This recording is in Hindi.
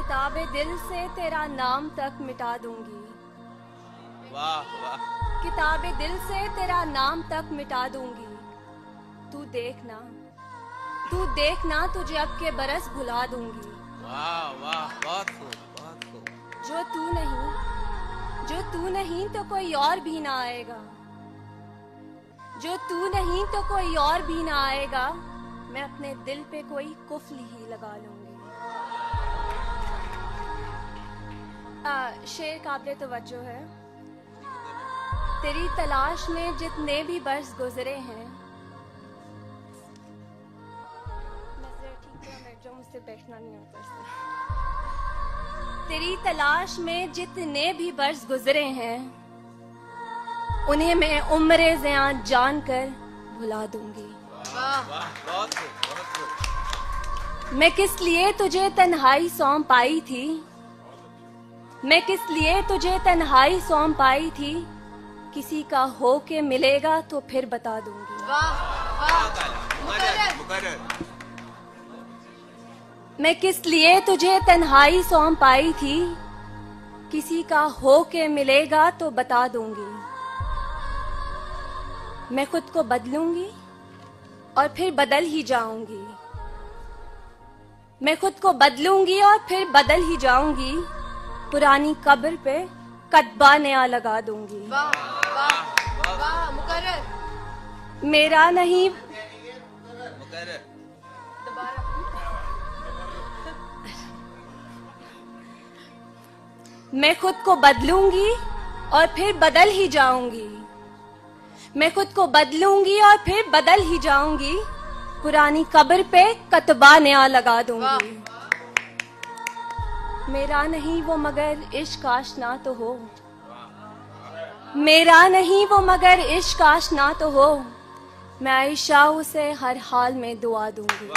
किताब दिल से तेरा नाम तक मिटा दूँगी। वाह वाह। किताब दिल से तेरा नाम तक मिटा दूँगी। तू देखना तू देखना तुझे अब के बरस भुला दूँगी। वाह वाह बहुत खूब बहुत खूब। जो तू नहीं जो तू नहीं तो कोई और भी ना आएगा। जो तू नहीं तो कोई और भी ना आएगा। मैं अपने दिल पे कोई कुफल ही लगा लूँगी। आ, शेर काबिल तवज्जो है। तेरी तलाश में जितने भी बरस गुजरे हैं। मुझसे बैठना नहीं होता तेरी तलाश में जितने भी बरस गुजरे हैं उन्हें मैं उम्र जया जान कर भुला दूँगी। मैं किस लिए तुझे तन्हाई सौंप पाई थी? मैं किस लिए तुझे तन्हाई सौंप पाई थी? किसी का हो के मिलेगा तो फिर बता दूँगी। मुकर्रर मुकर्रर। मैं किस लिए तुझे तन्हाई सौंप पाई थी? किसी का हो के मिलेगा तो बता दूँगी। मैं खुद को बदलूँगी और फिर बदल ही जाऊँगी। मैं खुद को बदलूँगी और फिर बदल ही जाऊँगी। पुरानी कब्र पे कदबा नया लगा दूँगी। मेरा नहीं मैं खुद को बदलूँगी और फिर बदल ही जाऊँगी। मैं खुद को बदलूँगी और फिर बदल ही जाऊँगी। पुरानी कब्र पे कतबा नया लगा दूँगी। मेरा नहीं वो मगर इश्क आशना तो हो। मेरा नहीं वो मगर इश्क आशना तो हो। मैं आयशा उसे हर हाल में दुआ दूँगी।